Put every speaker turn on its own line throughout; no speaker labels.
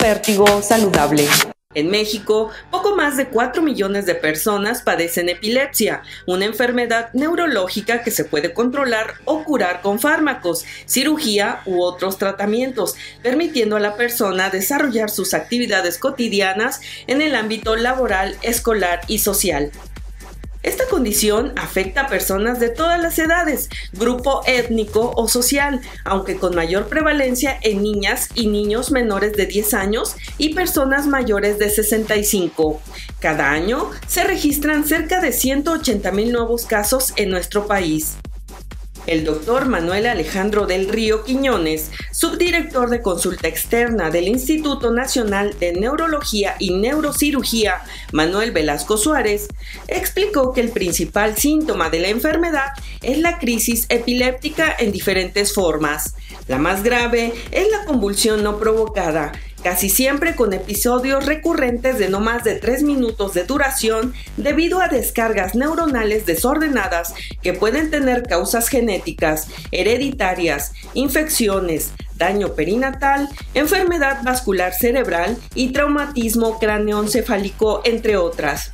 Vértigo saludable.
En México, poco más de 4 millones de personas padecen epilepsia, una enfermedad neurológica que se puede controlar o curar con fármacos, cirugía u otros tratamientos, permitiendo a la persona desarrollar sus actividades cotidianas en el ámbito laboral, escolar y social. Esta condición afecta a personas de todas las edades, grupo étnico o social, aunque con mayor prevalencia en niñas y niños menores de 10 años y personas mayores de 65. Cada año se registran cerca de 180 mil nuevos casos en nuestro país. El doctor Manuel Alejandro del Río Quiñones, subdirector de consulta externa del Instituto Nacional de Neurología y Neurocirugía, Manuel Velasco Suárez, explicó que el principal síntoma de la enfermedad es la crisis epiléptica en diferentes formas. La más grave es la convulsión no provocada, casi siempre con episodios recurrentes de no más de 3 minutos de duración debido a descargas neuronales desordenadas que pueden tener causas genéticas, hereditarias, infecciones, daño perinatal, enfermedad vascular cerebral y traumatismo cráneoencefálico, entre otras.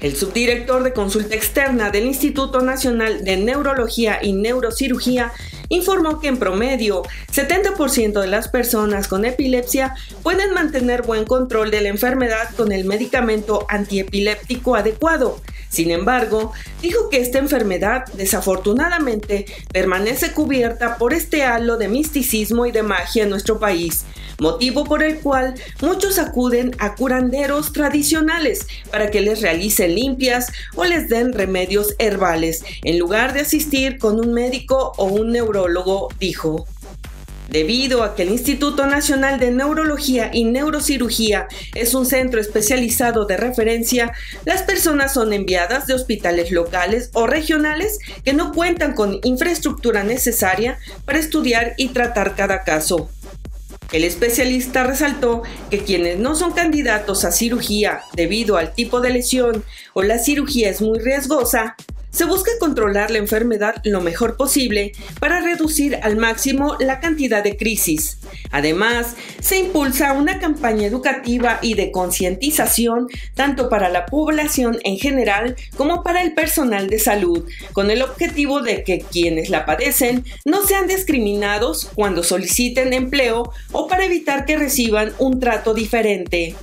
El subdirector de consulta externa del Instituto Nacional de Neurología y Neurocirugía informó que en promedio 70% de las personas con epilepsia pueden mantener buen control de la enfermedad con el medicamento antiepiléptico adecuado. Sin embargo, dijo que esta enfermedad desafortunadamente permanece cubierta por este halo de misticismo y de magia en nuestro país, motivo por el cual muchos acuden a curanderos tradicionales para que les realicen limpias o les den remedios herbales, en lugar de asistir con un médico o un neurólogo, dijo. Debido a que el Instituto Nacional de Neurología y Neurocirugía es un centro especializado de referencia, las personas son enviadas de hospitales locales o regionales que no cuentan con infraestructura necesaria para estudiar y tratar cada caso. El especialista resaltó que quienes no son candidatos a cirugía debido al tipo de lesión o la cirugía es muy riesgosa, se busca controlar la enfermedad lo mejor posible para reducir al máximo la cantidad de crisis. Además, se impulsa una campaña educativa y de concientización tanto para la población en general como para el personal de salud, con el objetivo de que quienes la padecen no sean discriminados cuando soliciten empleo o para evitar que reciban un trato diferente.